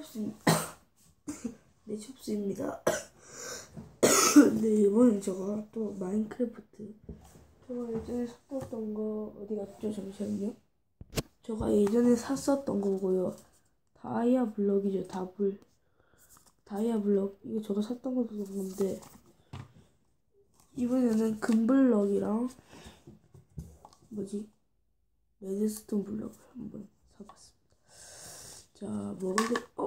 첩스 네 첩스입니다. 네 이번엔 제가 또 마인크래프트 제가 예전에 샀었던 거 어디 갔죠? 잠시만요. 제가 예전에 샀었던 거고요. 다이아 블럭이죠. 다블 다이아 블럭 이거 제가 샀던 것도 건데 이번에는 금블럭이랑 뭐지 레드스톤 블럭을 한번 사봤습니다. 자? 어?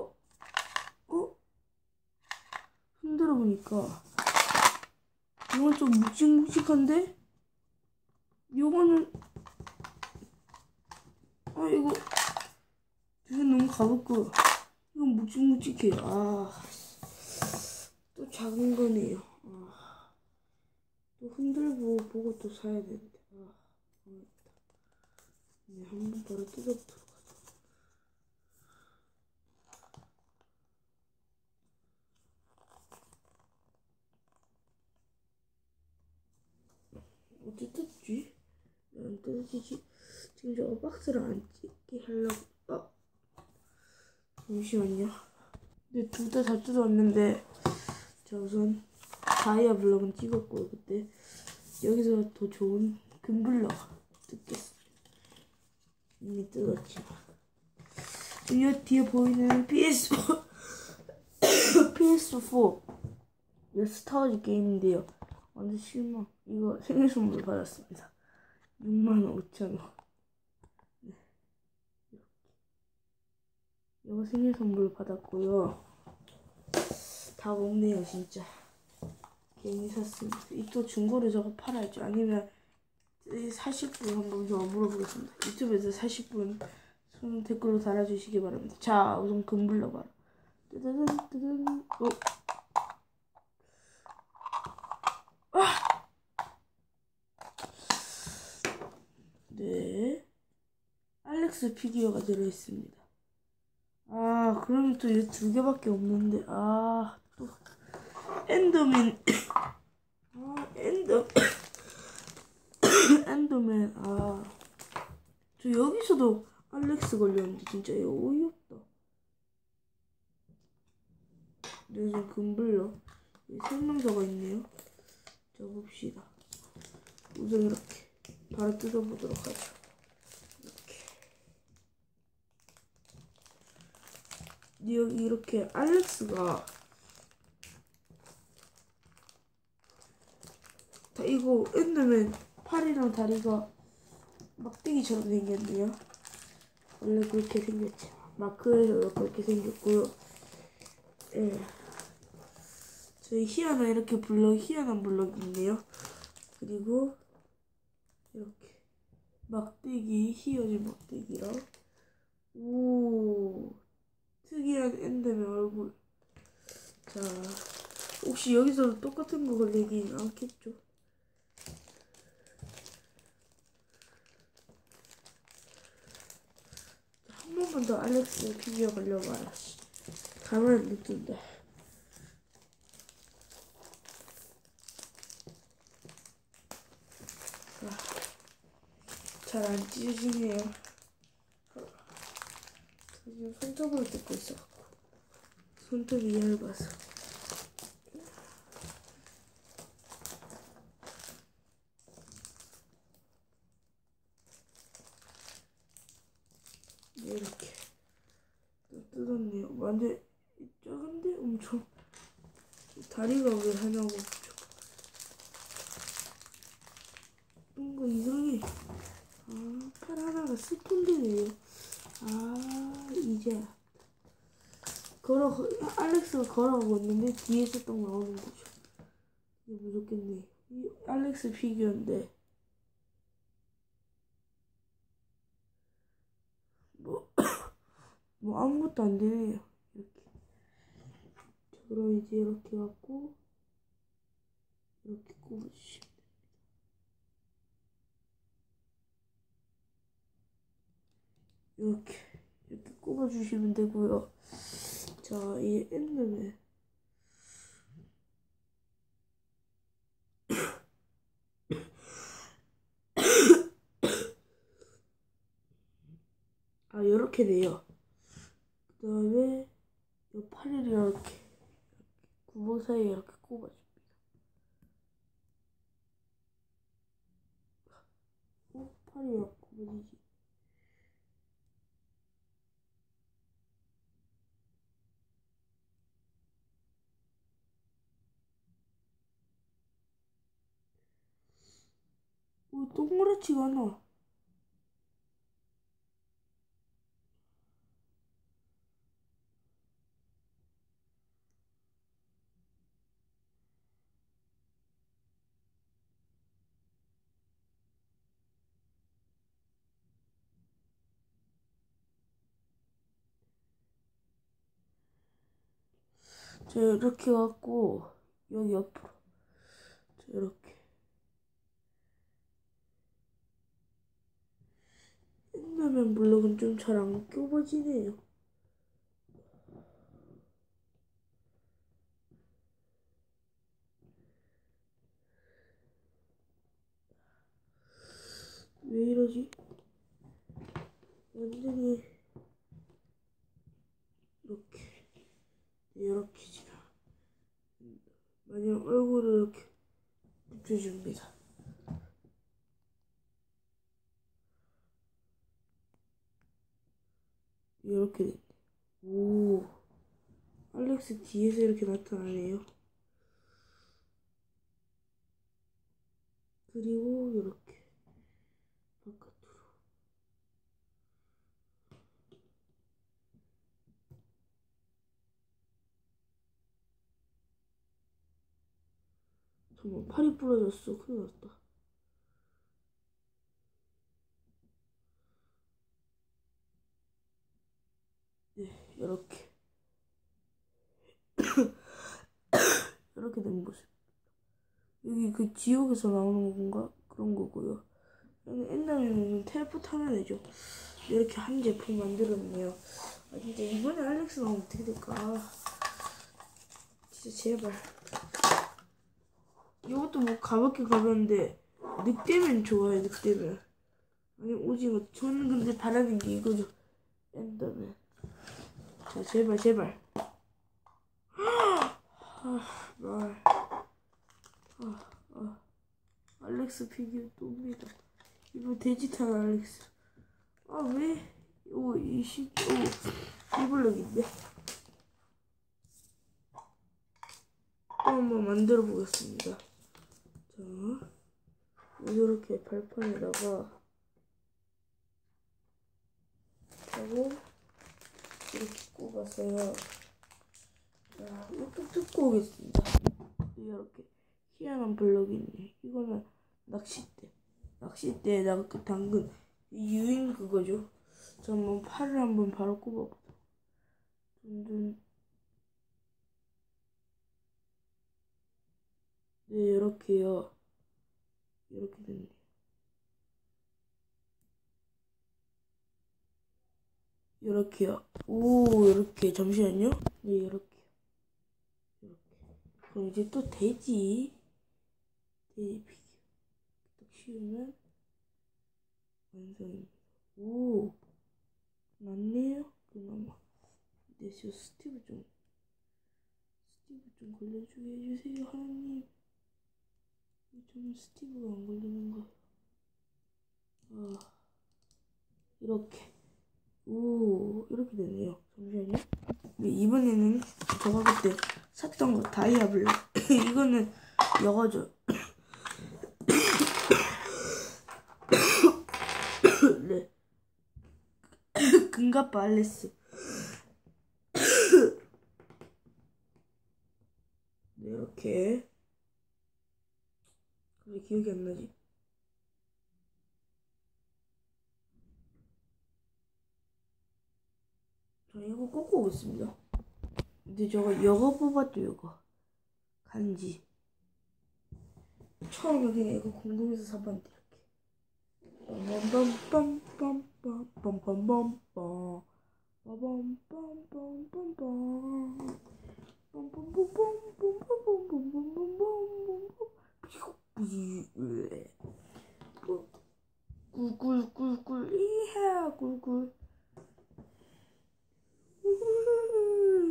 흔들어 보니까 이건 좀 묵직묵직한데? 이거는 아 이거 이거 너무 가볍고 이건 묵직묵직해. 아, 또 작은 거네요. 아, 또 흔들고 보고 또 사야 되는데. 아. 네, 한번 바로 뜯어보도록 어디 뜯지? 왜안 뜯어지지? 지금 저거 박스를 안 찍게 하려고. 어? 잠시만요. 근데 둘 다 다 뜯었는데, 자, 우선 다이아 블럭은 찍었고요, 그때. 여기서 더 좋은 금블럭 뜯겠습니다. 이미 뜯었지만. 이 뒤에 보이는 PS4, PS4. 이거 스타워즈 게임인데요. 완전 실망. 이거 생일 선물 받았습니다. 65,000원. 네. 이거 생일 선물 받았고요. 다 먹네요, 진짜. 괜히 샀습니다. 이또 중고로 저거 팔아야죠. 아니면 사실 분 한번 더 물어보겠습니다. 유튜브에서 사실 분손 댓글로 달아주시기 바랍니다. 자, 우선 금블러 봐라. 뜨든 어. 아! 네. 알렉스 피규어가 들어있습니다. 아, 그러면 또 이 두 개밖에 없는데, 아, 또, Enderman. 아, Ender, Enderman, 아. 저 여기서도 알렉스 걸렸는데, 진짜 어이없다. 요즘 금블럭. 설명서가 있네요. 자, 봅시다. 우선 이렇게. 바로 뜯어보도록 하죠. 이렇게. 여기 이렇게 알렉스가 다 이거 엔더맨 팔이랑 다리가 막대기처럼 생겼네요. 원래 그렇게 생겼죠. 마크에서도 그렇게 생겼고요. 예. 저희 희한한 이렇게 블럭, 희한한 블럭이 있네요. 그리고 이렇게 막대기, 휘어진 막대기랑 오 특이한 엔더맨 얼굴. 자, 혹시 여기서도 똑같은 거 걸리긴 않겠죠? 한 번만 더 알렉스 피규어 걸려봐라. 가만 안 둔다. 잘 안 찢어지네요. 지금 손톱으로 뜯고 있어갖고 손톱이 얇아서. 이렇게 또 뜯었네요. 완전 작은데 엄청 다리가 왜 하나가 뭔가 이상해. 아, 팔 하나가 스폰되네요. 아, 이제 걸어 알렉스가 걸어가고 있는데 뒤에 있었던 거 나오는 거죠. 이게 무섭겠네. 이 알렉스 피규어인데 뭐, 뭐 아무것도 안 되네요. 이렇게. 자, 그럼 이제 이렇게 갖고 이렇게 꼽아주시면 이렇게 이렇게 꼽아주시면 되고요. 자, 이 엔더맨 아, 이렇게 돼요. 그 다음에 이 팔을 이렇게 구멍 사이에 이렇게 꼽아줍니다. 어? 팔이 왜 꼽아지지? 어, 동그랗지가 않아. 자, 이렇게 갖고, 여기 옆으로. 자, 이렇게. 옛날면 블록은 좀잘 안 껴버지네요. 왜 이러지? 완전히 이렇게 이렇게 지나 마냥 얼굴을 이렇게 붙여줍니다. 이렇게. 오 알렉스 뒤에서 이렇게 나타나네요. 그리고 이렇게 바깥으로 정말 팔이 부러졌어. 큰일 났다. 네, 이렇게. 이렇게 된 모습. 여기 그 지옥에서 나오는 건가? 그런 거고요. 옛날에는 텔포트 하면 되죠. 이렇게 한 제품 만들었네요. 아, 진짜 이번에 알렉스 나오면 어떻게 될까? 진짜 제발. 이것도 뭐 가볍게 가볍는데 늑대면 좋아요 늑대면 아니 오징어 저는 근데 바라는 게 이거죠 엔더맨 자 제발 제발. 아, 말. 아, 아. 알렉스 피규어 또 옵니다. 이번 데지털 알렉스. 아 왜? 오, 이 시, 오, 이블럭인데? 또 한번 만들어 보겠습니다. 자, 이렇게 발판에다가 하고 이렇게 꼽아서요. 자, 이렇게 뜯고 오겠습니다. 이렇게 희한한 블럭이 있네. 이거는 낚싯대. 낚싯대에다가 그 당근 유인 그거죠. 자, 한번 팔을 한번 바로 꼽아보도록. 둔둔. 네, 이렇게요. 이렇게 됐네요. 이렇게요. 오, 이렇게. 잠시만요. 네, 이렇게요. 이렇게. 그럼 이제 또 돼지. 돼지 피규어. 딱 씌우면 완성입니다. 오, 맞네요. 그나마. 네, 저 스티브 좀, 스티브 좀 걸려주게 해주세요, 하나님. 저는 스티브가 안 걸리는 거예요. 아, 이렇게. 오, 이렇게 되네요. 잠시만요. 네, 이번에는 제가 그때 샀던 거 다이아 블럭. 이거는 요거죠. 네. 금갑바 알레스. 네, 이렇게. 왜 기억이 안 나지? 저 이거 꽂고 오겠습니다. 근데 저거 여거 뽑았죠, 이거. 간지. 처음에 그냥 이거 궁금해서 사봤는데, 이렇게. 빰빰빰빰빰빰빰빰빰빰. 빠밤빰빰빰빰빰. 빰 빰빰빰빰빰빰빰빰빰빰빰. 꿀꿀꿀꿀 이하 꿀꿀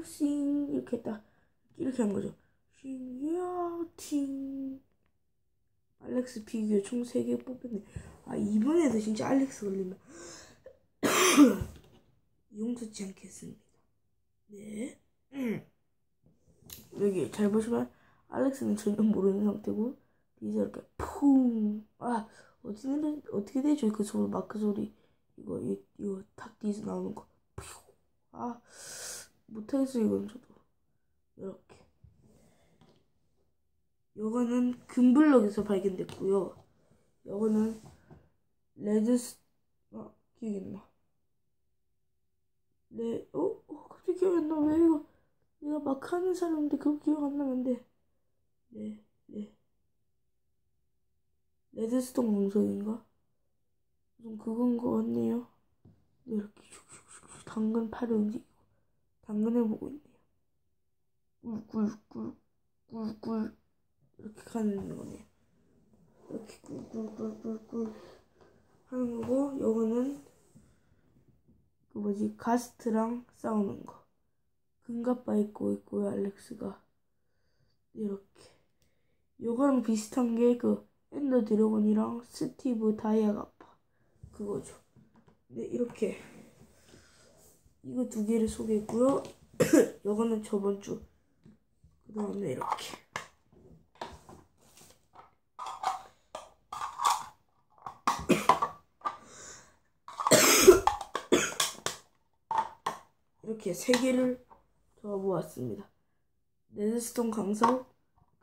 싱 이렇게 딱 이렇게 한 거죠. 싱야팅 알렉스 피규어 총 3개 뽑혔네. 아 이번에도 진짜 알렉스 걸리면 용서치 않겠습니다. 네. 여기 잘 보시면 알렉스는 전혀 모르는 상태고 이제 이렇게 풍. 아 어떻게 되, 어떻게 되죠 그 소리 마크 소리 이거 이, 이거 탁 뒤에서 나오는 거. 아 못하겠어 이건 저도 이렇게. 요거는 금블럭에서 발견됐고요. 요거는 레드스 아 기억이 안 나. 레 어? 어 갑자기 기억이 안 나. 왜 이거 내가 막 하는 사람인데 그거 기억 안 돼. 네, 네. Redstone 광석인가? 좀 그건 거 같네요. 네, 이렇게 당근 팔을 움직이고 당근을 보고 있네요. 꿀꿀꿀 꿀꿀 이렇게 가는 거네요. 이렇게 꿀꿀꿀꿀꿀 하는 거고 요거는 그 뭐지 가스트랑 싸우는 거. 금갑바 입고 있고요 알렉스가 이렇게 요거랑 비슷한 게 그 Ender Dragon이랑 스티브 다이아 갑빠 그거죠. 네 이렇게 이거 두 개를 소개했고요. 요거는 저번 주. 그 다음에 이렇게. 이렇게 세 개를 더 모았습니다. 레드스톤 강석,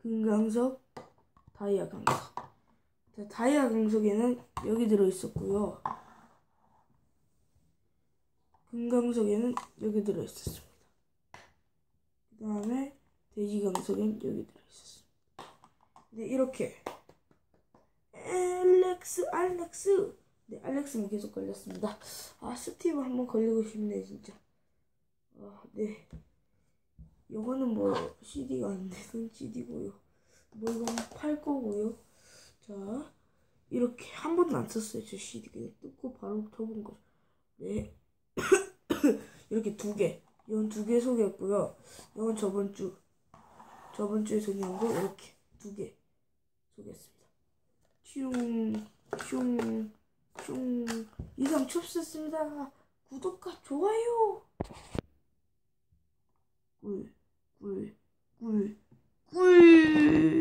금강석, 다이아 강석. 자, 다이아 강석에는 여기 들어 있었고요. 금강석에는 여기 들어 있었습니다. 그 다음에 돼지 강석엔 여기 들어 있었습니다. 네, 이렇게 알렉스, 알렉스. 네, 알렉스는 계속 걸렸습니다. 아, 스티브 한번 걸리고 싶네, 진짜. 아, 네. 요거는 뭐 CD가 안 되는 CD고요. 뭐 이건 팔 거고요. 자, 이렇게 한 번도 안 썼어요. 저 CD 그냥 뜯고 바로 접은 거죠. 네. 이렇게 두 개. 이건 두 개 소개했고요. 이건 저번 주 저번 주에 소개한 거 이렇게 두 개 소개했습니다. 슝, 슝, 슝. 이상 춥었습니다. 구독과 좋아요. 꿀, 꿀, 꿀, 꿀.